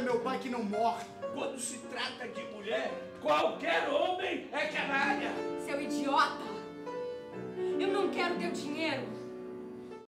meu pai que não morre. Quando se trata de mulher, qualquer homem é canalha. Seu idiota! Eu não quero teu dinheiro.